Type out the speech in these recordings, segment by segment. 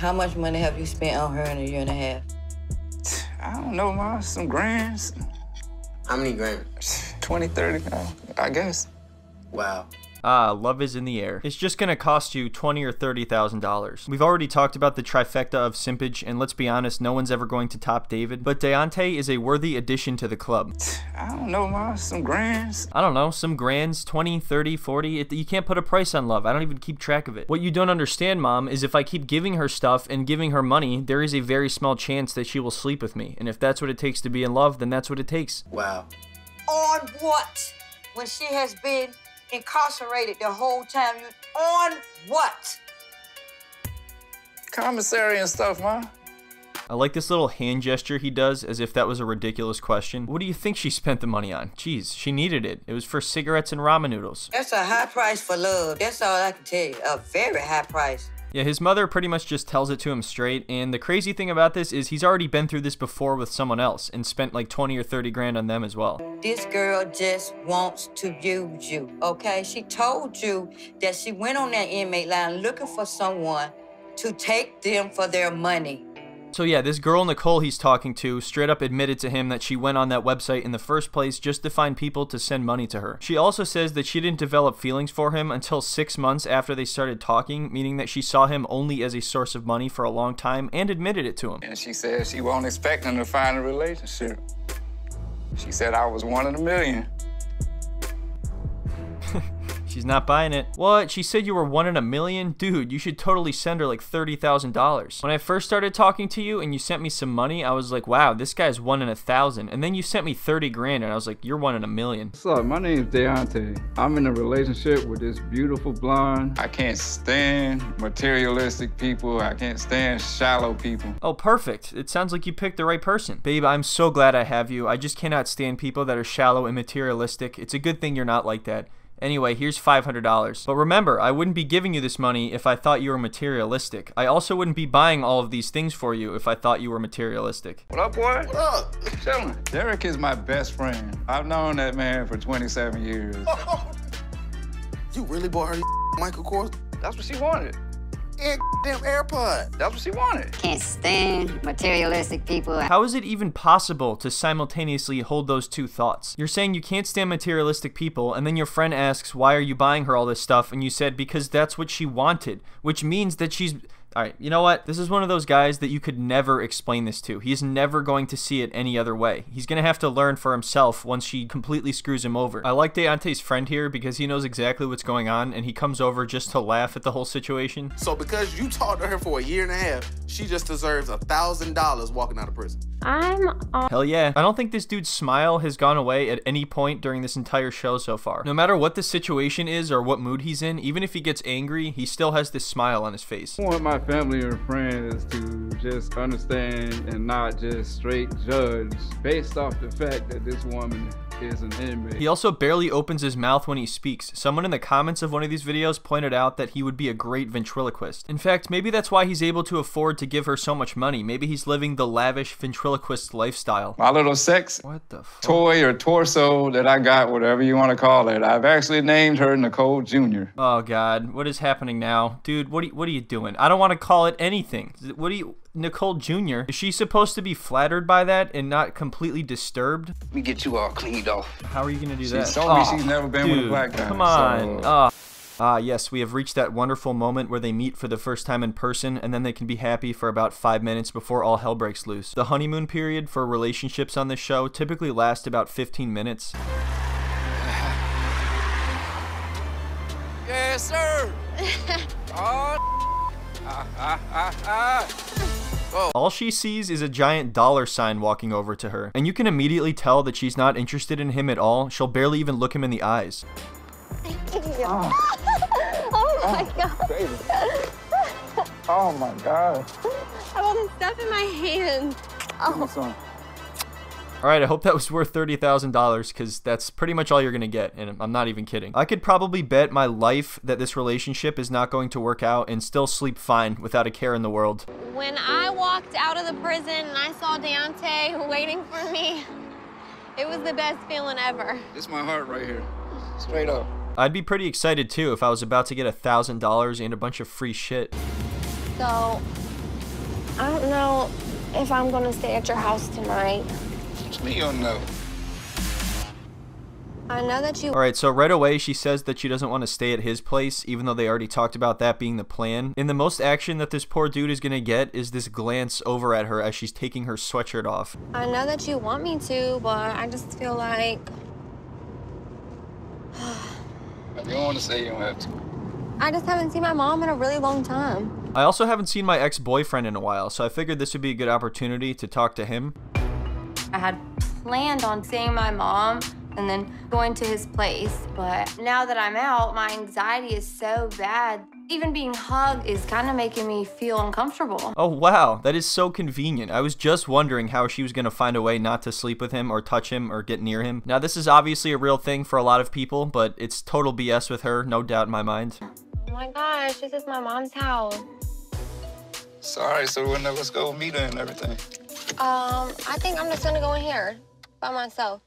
How much money have you spent on her in a year and a half? I don't know, ma. Some grands. How many grand? 20, 30, I guess. Wow. Ah, love is in the air. It's just gonna cost you twenty or thirty thousand dollars. We've already talked about the trifecta of simpage, and let's be honest, no one's ever going to top David. But Daonte is a worthy addition to the club. I don't know, ma. Some grands. I don't know, some grands, 20, 30, 40. It, you can't put a price on love. I don't even keep track of it. What you don't understand, mom, is if I keep giving her stuff and giving her money, there is a very small chance that she will sleep with me. And if that's what it takes to be in love, then that's what it takes. Wow. On what? When she has been incarcerated the whole time. You on what? Commissary and stuff, ma. I like this little hand gesture he does as if that was a ridiculous question. What do you think she spent the money on? Jeez, she needed it. It was for cigarettes and ramen noodles. That's a high price for love. That's all I can tell you. A very high price. Yeah, his mother pretty much just tells it to him straight, and the crazy thing about this is he's already been through this before with someone else and spent like 20 or 30 grand on them as well. This girl just wants to use you, okay? She told you that she went on that inmate line looking for someone to take them for their money. So yeah, this girl Nicole he's talking to straight up admitted to him that she went on that website in the first place just to find people to send money to her. She also says that she didn't develop feelings for him until six months after they started talking, meaning that she saw him only as a source of money for a long time and admitted it to him. And she said she wasn't expecting to find a relationship. She said I was one in a million. She's not buying it. What? She said you were one in a million? Dude, you should totally send her like $30,000. When I first started talking to you and you sent me some money, I was like, wow, this guy's one in a thousand. And then you sent me 30 grand and I was like, you're one in a million. What's up? My name's Daonte. I'm in a relationship with this beautiful blonde. I can't stand materialistic people. I can't stand shallow people. Oh, perfect. It sounds like you picked the right person. Babe, I'm so glad I have you. I just cannot stand people that are shallow and materialistic. It's a good thing you're not like that. Anyway, here's $500. But remember, I wouldn't be giving you this money if I thought you were materialistic. I also wouldn't be buying all of these things for you if I thought you were materialistic. What up, boy? What up? Chillin'. Derek is my best friend. I've known that man for 27 years. You really bought her Michael Kors That's what she wanted. And damn AirPod? That's what she wanted. Can't stand materialistic people. How is it even possible to simultaneously hold those two thoughts? You're saying you can't stand materialistic people, and then your friend asks, Why are you buying her all this stuff? And you said, Because that's what she wanted, which means that she's. Alright, you know what? This is one of those guys that you could never explain this to. He's never going to see it any other way. He's going to have to learn for himself once she completely screws him over. I like Daonte's friend here because he knows exactly what's going on and he comes over just to laugh at the whole situation. So because you talked to her for a year and a half, she just deserves a thousand dollars walking out of prison. I'm on. Hell yeah. I don't think this dude's smile has gone away at any point during this entire show so far. No matter what the situation is or what mood he's in, even if he gets angry, he still has this smile on his face. I want my family and friends to just understand and not just straight judge based off the fact that this woman is an inmate. He also barely opens his mouth when he speaks. Someone in the comments of one of these videos pointed out that he would be a great ventriloquist. In fact, maybe that's why he's able to afford to give her so much money. Maybe he's living the lavish ventriloquist lifestyle. My little sex What the fuck? toy or torso that I got, whatever you want to call it, I've actually named her Nicole Jr. Oh god, what is happening now? Dude, what are you, what are you doing? I don't want to call it anything. What do you Nicole Jr. Is she supposed to be flattered by that and not completely disturbed? Let me get you all cleaned off. How are you going to do She that? told me she's never been with a black guy, Come on. so- Ah. Ah, yes, we have reached that wonderful moment where they meet for the first time in person and then they can be happy for about five minutes before all hell breaks loose. The honeymoon period for relationships on this show typically lasts about 15 minutes. Yes, sir. oh, ah, ah, ah, ah. All she sees is a giant dollar sign walking over to her, and you can immediately tell that she's not interested in him at all. She'll barely even look him in the eyes. Oh my oh, god. Baby. Oh my God. I have all this stuff in my hand. Give me some. Alright, I hope that was worth $30,000 because that's pretty much all you're going to get, and I'm not even kidding. I could probably bet my life that this relationship is not going to work out and still sleep fine without a care in the world. When I walked out of the prison and I saw Daonte waiting for me, it was the best feeling ever. This my heart right here. Straight up. I'd be pretty excited too if I was about to get $1,000 and a bunch of free shit. So, I don't know if I'm gonna stay at your house tonight. Me you don't. I know that you. All right, so right away she says that she doesn't want to stay at his place, even though they already talked about that being the plan. And the most action that this poor dude is gonna get is this glance over at her as she's taking her sweatshirt off. I know that you want me to, but I just feel like If you don't want to say, you don't have to. I just haven't seen my mom in a really long time. I also haven't seen my ex-boyfriend in a while, so I figured this would be a good opportunity to talk to him. I had planned on seeing my mom and then going to his place. But now that I'm out, my anxiety is so bad. Even being hugged is kind of making me feel uncomfortable. Oh wow, that is so convenient. I was just wondering how she was gonna find a way not to sleep with him or touch him or get near him. Now this is obviously a real thing for a lot of people, but it's total BS with her, no doubt in my mind. Oh my gosh, this is my mom's house. Sorry, so we'll never go meet her and everything. Um, I think I'm just gonna go in here by myself.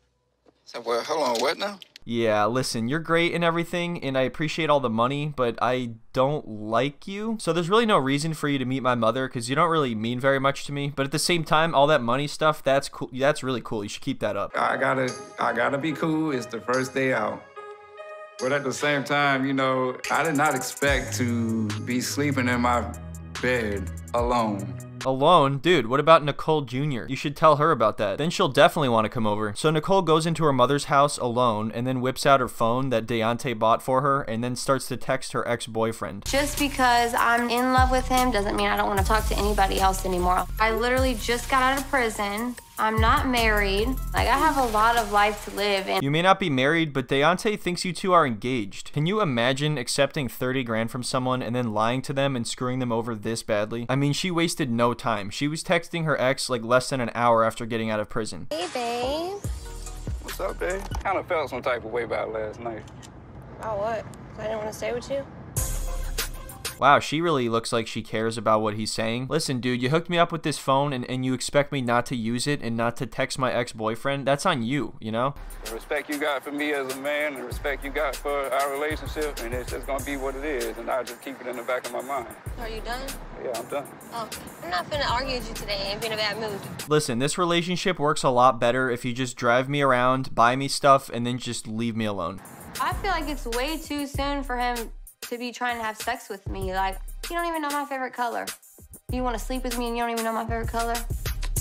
So, well, hold on, what now? Yeah, listen, you're great and everything, and I appreciate all the money, but I don't like you. So there's really no reason for you to meet my mother because you don't really mean very much to me. But at the same time, all that money stuff, that's cool. That's really cool. You should keep that up. I gotta, I gotta be cool. It's the first day out. But at the same time, you know, I did not expect to be sleeping in my bed alone. Alone? Dude, what about Nicole Jr.? You should tell her about that. Then she'll definitely want to come over. So Nicole goes into her mother's house alone and then whips out her phone that Daonte bought for her and then starts to text her ex-boyfriend. Just because I'm in love with him doesn't mean I don't want to talk to anybody else anymore. I literally just got out of prison. I'm not married. Like, I have a lot of life to live. And You may not be married, but Daonte thinks you two are engaged. Can you imagine accepting 30 grand from someone and then lying to them and screwing them over this badly? I mean, she wasted no time. She was texting her ex like less than an hour after getting out of prison. Hey, babe. What's up, babe? Kind of felt some type of way about last night. About what? I didn't want to stay with you. Wow, she really looks like she cares about what he's saying. Listen, dude, you hooked me up with this phone and, and you expect me not to use it and not to text my ex-boyfriend? That's on you, you know? The respect you got for me as a man, the respect you got for our relationship, and it's just gonna be what it is, and I just keep it in the back of my mind. Are you done? Yeah, I'm done. Oh, I'm not finna argue with you today. I ain't been in a bad mood. Listen, this relationship works a lot better if you just drive me around, buy me stuff, and then just leave me alone. I feel like it's way too soon for him to be trying to have sex with me. Like, you don't even know my favorite color. You want to sleep with me and you don't even know my favorite color?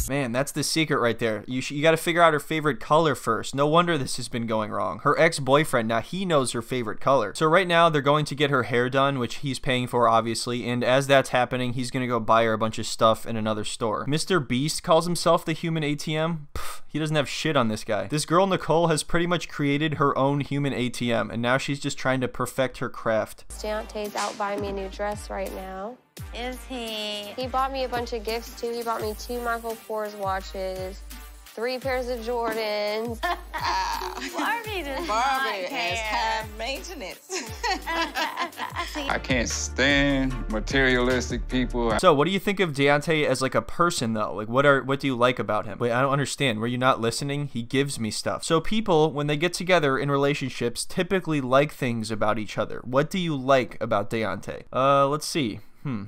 Man, that's the secret right there. You sh- you got to figure out her favorite color first. No wonder this has been going wrong. Her ex-boyfriend, now he knows her favorite color. So right now they're going to get her hair done, which he's paying for obviously, and as that's happening, he's going to go buy her a bunch of stuff in another store. Mr. Beast calls himself the human ATM. Pff, he doesn't have shit on this guy. This girl Nicole has pretty much created her own human ATM, and now she's just trying to perfect her craft. Daonte's out buying me a new dress right now. Is he? He bought me a bunch of gifts too. He bought me two Michael Kors watches, three pairs of Jordans. Barbie does Barbie not has care. high maintenance. I can't stand materialistic people. So, what do you think of Daonte as like a person though? Like what are what do you like about him? Wait, I don't understand. Were you not listening? He gives me stuff. So people when they get together in relationships typically like things about each other. What do you like about Daonte? Uh, let's see. Hmm.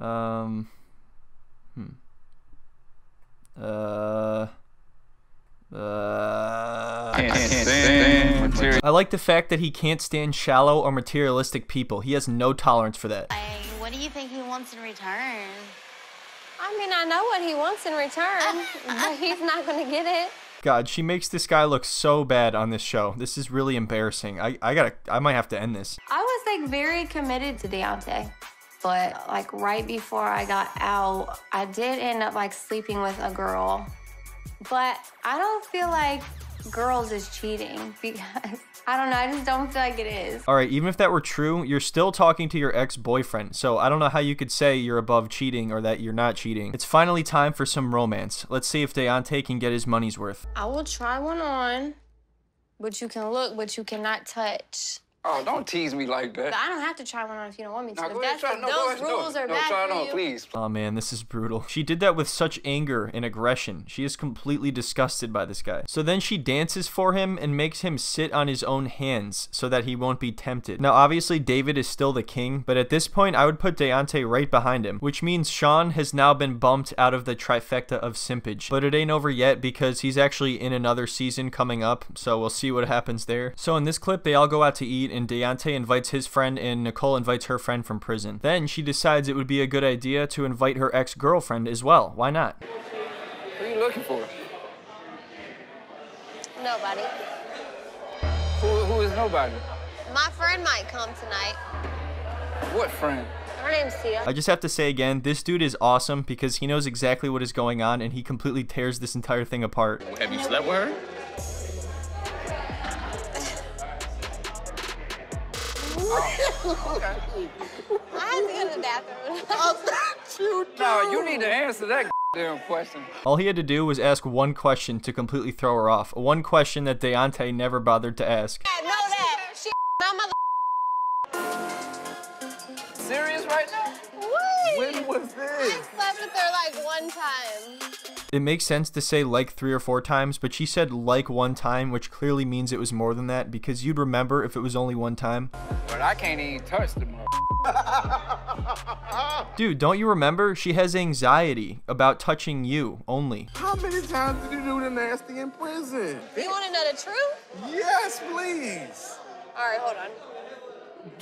Um Hmm. Uh uh, I can't stand material. I like the fact that he can't stand shallow or materialistic people. He has no tolerance for that. Like, what do you think he wants in return? I mean, I know what he wants in return, but he's not gonna get it. God, she makes this guy look so bad on this show. This is really embarrassing. I, I gotta, I might have to end this. I was like very committed to Daonte. But like right before I got out, I did end up like sleeping with a girl. But I don't feel like girls is cheating because I don't know, I just don't feel like it is. All right, even if that were true, you're still talking to your ex-boyfriend. So I don't know how you could say you're above cheating or that you're not cheating. It's finally time for some romance. Let's see if Daonte can get his money's worth. I will try one on, but you can look, but you cannot touch. Oh, don't tease me like But that. I don't have to try one on if you don't want me to. Now, if that's try. No, those ahead. No, rules are no, bad try it for on, you. please. Oh man, this is brutal. She did that with such anger and aggression. She is completely disgusted by this guy. So then she dances for him and makes him sit on his own hands so that he won't be tempted. Now, obviously, David is still the king, but at this point, I would put Daonte right behind him, which means Sean has now been bumped out of the trifecta of simpage. But it ain't over yet because he's actually in another season coming up, so we'll see what happens there. So in this clip, they all go out to eat, and Daonte invites his friend, and Nicole invites her friend from prison. Then she decides it would be a good idea to invite her ex girlfriend as well. Why not? Who are you looking for? Nobody. Who, who is nobody? My friend might come tonight. What friend? Her name's Tia. I just have to say again, this dude is awesome because he knows exactly what is going on and he completely tears this entire thing apart. Have you slept with her? I had to go to the bathroom. No, you need to answer that damn question. All he had to do was ask one question to completely throw her off. One question that Daonte never bothered to ask. know that. When was this? Slept with her like one time. It makes sense to say like three or four times, but she said like one time, which clearly means it was more than that because you'd remember if it was only one time. But I can't even touch the mother. Dude, don't you remember? She has anxiety about touching you only. How many times did you do the nasty in prison? You want to know the truth? Yes, please. All right, hold on.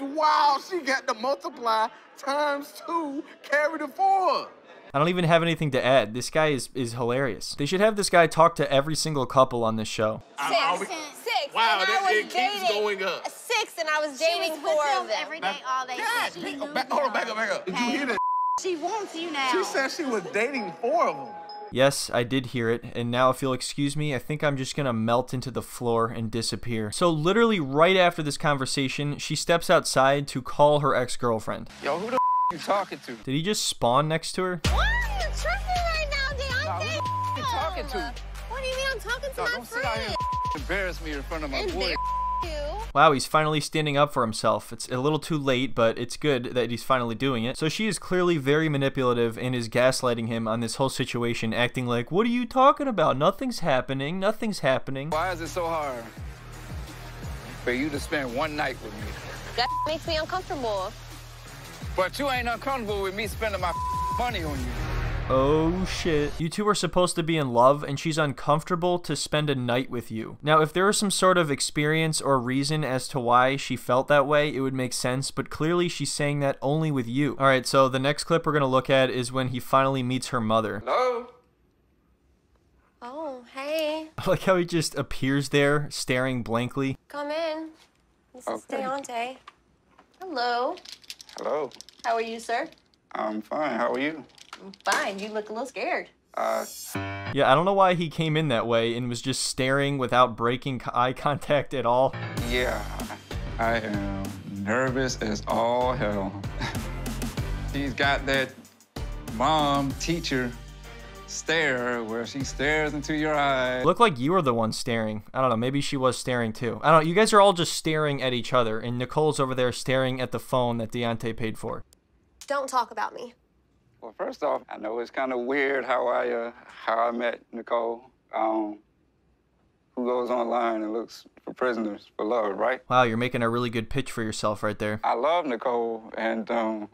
Wow, she got to multiply times two, carry the four. I don't even have anything to add. This guy is, is hilarious. They should have this guy talk to every single couple on this show. Six. Six. Wow, and that- I it was keeps dating going up. Six, and I was dating was four of them. every day, all day. God, She back, hold on, back up, back up. Did you hear that? She wants you now. She said she was dating four of them. Yes, I did hear it, and now if you'll excuse me, I think I'm just gonna melt into the floor and disappear. So, literally, right after this conversation, she steps outside to call her ex girlfriend. Yo, who the you talking to? Did he just spawn next to her? Why are you tripping right now, Nah, Daonte? who the you talking to? What do you mean I'm talking to No, my don't sit out here friend? and embarrass me in front of my boy. There you. Wow, he's finally standing up for himself. It's a little too late, but it's good that he's finally doing it. So she is clearly very manipulative and is gaslighting him on this whole situation, acting like, What are you talking about? Nothing's happening. Nothing's happening. Why is it so hard for you to spend one night with me? That makes me uncomfortable. But you ain't uncomfortable with me spending my money on you. Oh shit. You two are supposed to be in love, and she's uncomfortable to spend a night with you. Now, if there was some sort of experience or reason as to why she felt that way, it would make sense, but clearly she's saying that only with you. Alright, so the next clip we're gonna look at is when he finally meets her mother. Hello? Oh, hey. I like how he just appears there, staring blankly. Come in. This is Okay. Daonte. Hello. Hello. How are you, sir? I'm fine. How are you? Fine. You look a little scared. Uh, Yeah, I don't know why he came in that way and was just staring without breaking eye contact at all. yeah, I am nervous as all hell. She's got that mom teacher stare where she stares into your eyes. Looked like you were the one staring. I don't know, maybe she was staring too. I don't know, you guys are all just staring at each other, and Nicole's over there staring at the phone that Daonte paid for. Don't talk about me. Well, first off, I know it's kind of weird how I uh, how I met Nicole, um, who goes online and looks for prisoners for love, right? Wow, you're making a really good pitch for yourself right there. I love Nicole, and um,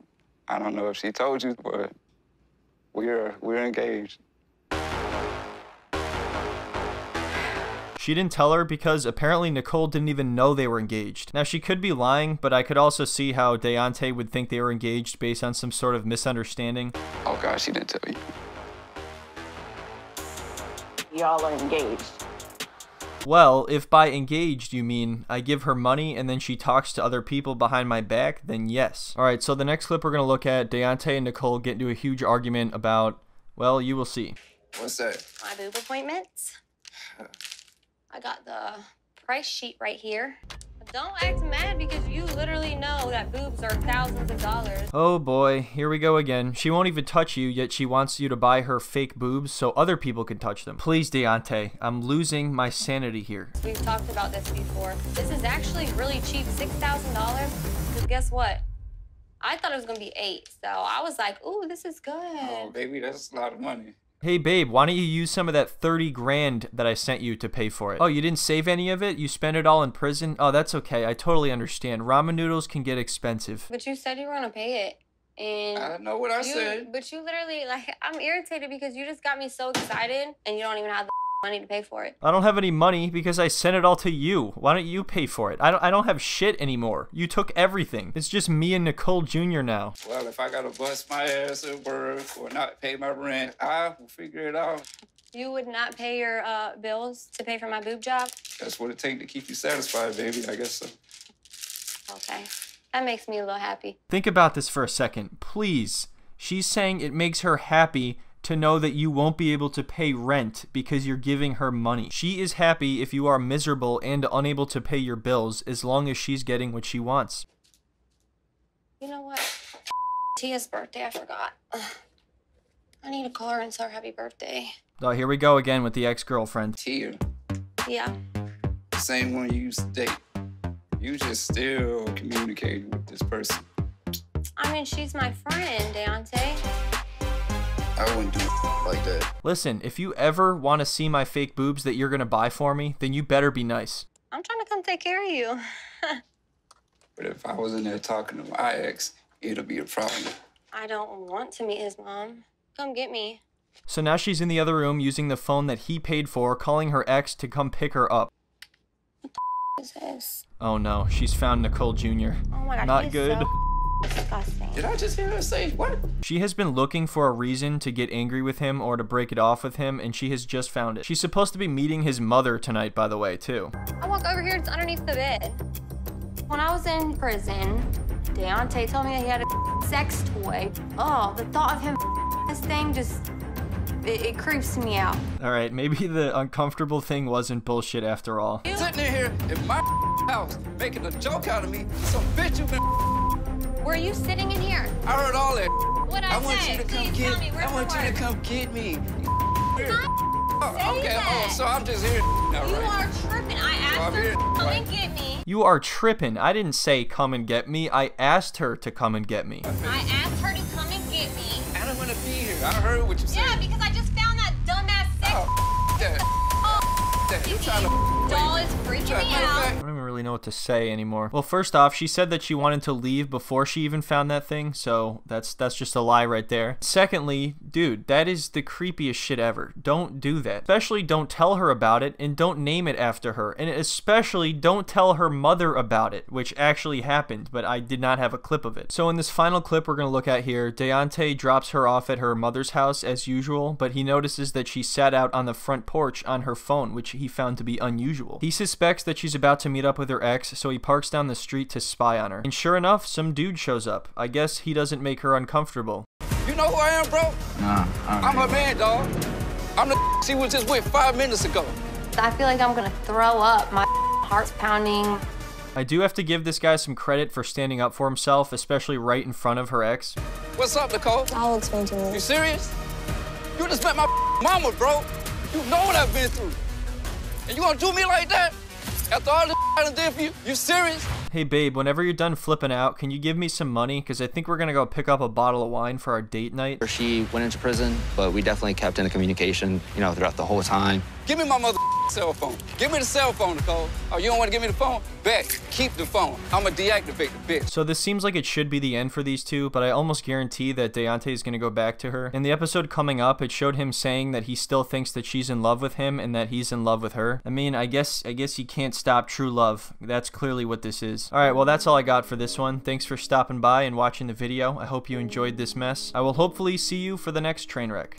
I don't know if she told you, but we're we're engaged. She didn't tell her because apparently Nicole didn't even know they were engaged. Now, she could be lying, but I could also see how Daonte would think they were engaged based on some sort of misunderstanding. Oh gosh, she didn't tell you. Y'all are engaged. Well, if by engaged you mean I give her money and then she talks to other people behind my back, then yes. Alright, so the next clip we're going to look at, Daonte and Nicole get into a huge argument about, well, you will see. What's that? My boob appointments. I got the price sheet right here. Don't act mad because you literally know that boobs are thousands of dollars. Oh boy, here we go again. She won't even touch you, yet she wants you to buy her fake boobs so other people can touch them. Please, Daonte, I'm losing my sanity here. We've talked about this before. This is actually really cheap, $6,000. Because guess what? I thought it was gonna be eight, so I was like, "Ooh, this is oh, good." Oh, baby, that's a lot of money. Hey babe, why don't you use some of that 30 grand that I sent you to pay for it? Oh, you didn't save any of it? You spent it all in prison? Oh, that's okay. I totally understand. Ramen noodles can get expensive. But you said you were gonna pay it. And I know what I you, said. But you literally like I'm irritated because you just got me so excited and you don't even have the money to pay for it. I don't have any money because I sent it all to you. Why don't you pay for it? I don't I don't have shit anymore. You took everything. It's just me and Nicole Jr. now. Well, if I gotta bust my ass at work or not pay my rent, I will figure it out. You would not pay your uh, bills to pay for my boob job? That's what it takes to keep you satisfied, baby. I guess so. Okay. That makes me a little happy. Think about this for a second, please. She's saying it makes her happy to know that you won't be able to pay rent because you're giving her money. She is happy if you are miserable and unable to pay your bills as long as she's getting what she wants. You know what? Tia's birthday, I forgot. I need to call her and say her happy birthday. Oh, here we go again with the ex-girlfriend. Tia, Yeah. same one you used to date. You just still communicating with this person. I mean, she's my friend, Daonte. I wouldn't do like that. Listen, if you ever want to see my fake boobs that you're going to buy for me, then you better be nice. I'm trying to come take care of you. But if I was in there talking to my ex, it'll be a problem. I don't want to meet his mom. Come get me. So now she's in the other room using the phone that he paid for, calling her ex to come pick her up. What is this? Oh no, she's found Nicole Jr. Oh my god, Not he's good. so disgusting. Did I just hear her say what? She has been looking for a reason to get angry with him or to break it off with him, and she has just found it. She's supposed to be meeting his mother tonight, by the way, too. I walk over here, it's underneath the bed. When I was in prison, Daonte told me that he had a sex toy. Oh, the thought of him this thing just, it, it creeps me out. Alright, maybe the uncomfortable thing wasn't bullshit after all. Sitting in here in my house making a joke out of me. Some bitch you been. Were you sitting in here? I heard all that. What'd I I want say? you to come Please get me, I want the you to come get me. Oh, okay, oh, that. oh, so I'm just here now, You right? are tripping. I I'm asked her to come Right. and get me. You are tripping. I didn't say come and get me. I asked her to come and get me. I asked her to come and get me. I don't want to be here. I heard what you said. Yeah, because I just found that dumbass sex Oh, that. Oh, that. You trying to. doll is freaking trying me to- out. Really know what to say anymore. Well, first off, she said that she wanted to leave before she even found that thing, so that's that's just a lie right there. Secondly, dude, that is the creepiest shit ever. Don't do that. Especially don't tell her about it and don't name it after her. And especially don't tell her mother about it, which actually happened, but I did not have a clip of it. So in this final clip we're going to look at here, Daonte drops her off at her mother's house as usual, but he notices that she sat out on the front porch on her phone, which he found to be unusual. He suspects that she's about to meet up with her ex, so he parks down the street to spy on her. And sure enough, some dude shows up. I guess he doesn't make her uncomfortable. You know who I am, bro? Nah, I'm her man, dog. I'm the she was just with five minutes ago. I feel like I'm gonna throw up. My heart's pounding. I do have to give this guy some credit for standing up for himself, especially right in front of her ex. What's up, Nicole? I'll explain to You you. serious? You just met my mama, bro. You know what I've been through. And you gonna do me like that? After all this I done did for you? You serious? Hey babe, whenever you're done flipping out, can you give me some money? Because I think we're gonna go pick up a bottle of wine for our date night. She went into prison, but we definitely kept in the communication, you know, throughout the whole time. Give me my mother cell phone. Give me the cell phone, Nicole. Oh, you don't want to give me the phone? Bet. Keep the phone. I'ma deactivate the bitch. So this seems like it should be the end for these two, but I almost guarantee that Daonte is gonna go back to her. In the episode coming up, it showed him saying that he still thinks that she's in love with him and that he's in love with her. I mean, I guess I guess you can't stop true love. That's clearly what this Alright, well that's all I got for this one. Thanks for stopping by and watching the video. I hope you enjoyed this mess. I will hopefully see you for the next train wreck.